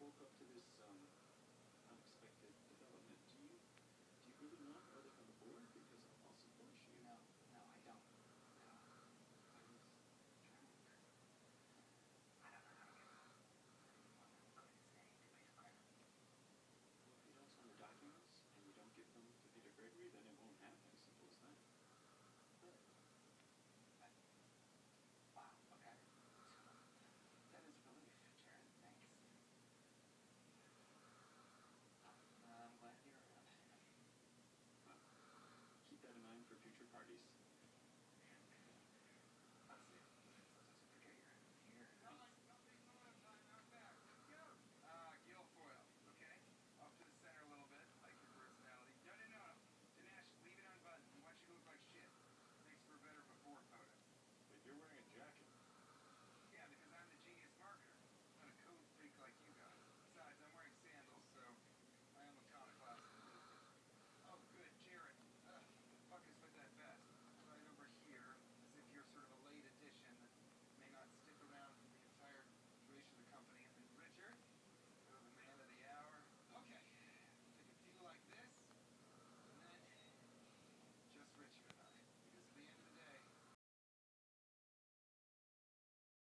woke up to this